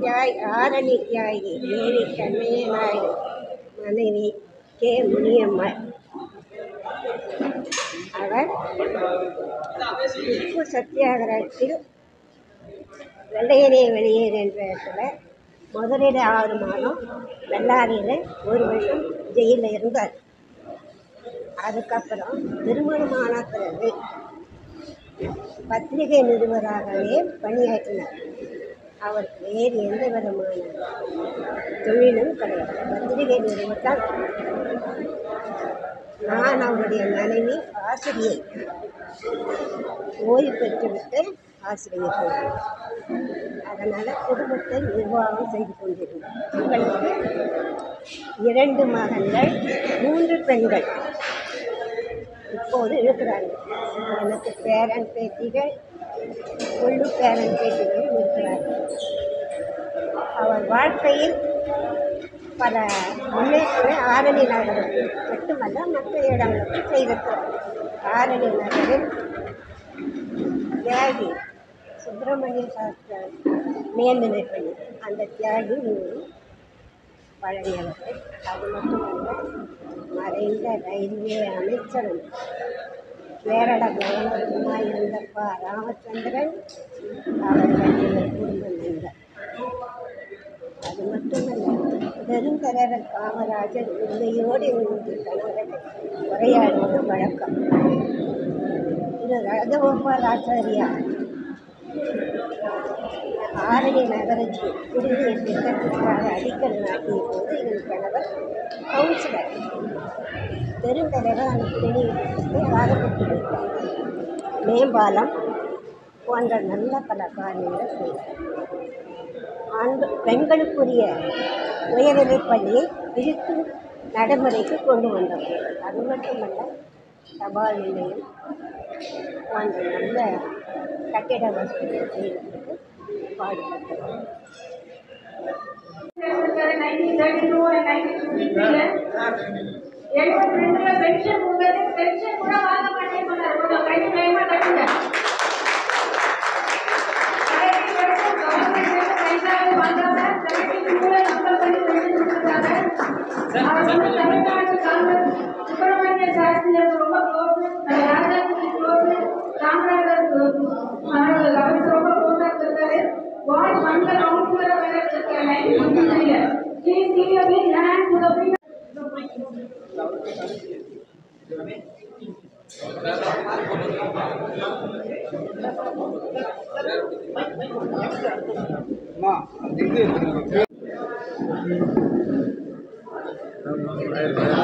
தியாய் ஆரணி தியாகி தேவி கண்ணைய மனைவி கே. முனியம்மாள். அவர் உப்பு சத்தியாகிரகத்தில் வெள்ளையனே வெளியேறு என்ற இடத்துல முதலில் ஆறு மாதம் வெள்ளாரியில் ஒரு வருஷம் ஜெயிலில் இருந்தார். அதுக்கப்புறம் திருமணமான பிறகு பத்திரிகை நிருபராகவே பணியாற்றினார். அவருக்கு வேறு எந்த விதமான தொழிலும் கிடையாது. பத்திரிகை நிருபர் நான் அவருடைய மனைவி ஆசிரியை. ஓய்வு பெற்றுவிட்டு ஆசிரியர் போகிறேன். அதனால் குடும்பத்தை நிர்வாகம் செய்து கொண்டிருந்தேன் எங்களுக்கு இரண்டு மகன்கள் மூன்று பெண்கள் இப்போது இருக்கிறாங்க எனக்கு பேரன் பேத்திகள் கொள்ளு பேரன் பேத்திகளும் இருக்கிறார்கள் அவர் வாழ்க்கையில் பல முன்னேற்ற ஆரணி நகரத்தில் மட்டுமல்ல மற்ற இடங்களுக்கும் செய்திருக்கிறார் ஆரணி நகரில் தியாகி சுப்பிரமணிய சாஸ்திர மேல்நிலைப்பள்ளி. அந்த தியாகி பழனியவர்கள் அது மட்டுமல்ல மறைந்த ரயில்வே அமைச்சரும் கேரள கவர்னருமாய் இருந்த ப ராமச்சந்திரன் அவர்கள் குடும்பம் அது மட்டுமல்ல பெருந்தலைவர் காமராஜர் உண்மையோடு இருந்து கணவர்கள் உரையாடுவது வழக்கம். இது ராஜகோபால் ஆச்சாரியா ஆரணி நகராட்சி குடிநீர் திட்டத்திற்காக அடிக்கல் நாட்டிய போது என் கணவர் கவுன்சிலர் பெருந்தலைவர் அந்த குடிநீர் திட்டத்தை ஆரம்பித்து மேம்பாலம் போன்ற நல்ல பல காரியங்கள் செய்தார். ஆண்டு பெண்களுக்குரிய உயர்நிலைப் பள்ளியை விழித்து நடைமுறைக்கு கொண்டு வந்தவர் அது மட்டுமல்ல தபால் நிலையம் போன்ற நல்ல கட்டிட வசதிகள் செய்வதற்கு कहा जाता है ಪೆನ್ಷನ್ ಹೋಗದೆ ಪೆನ್ಷನ್ ಕೂಡ ಭಾಗ ಮಾಡಿ ಕೊಡೋದು ಕಡಿಮೆ ಟೈಮ ಕಡಿಮೆ ಸುಬ್ರಹ್ಮಣ್ಯ ಶಾಸ್ತ್ರಿ ಅವರು ಒಬ್ಬ ಗೌರ್ಮೆಂಟ್ நைன்டீன் சிக்ஸ்டில Please give a big hand to the people. அம்மா அந்த இது இருக்குங்க. வணக்கம்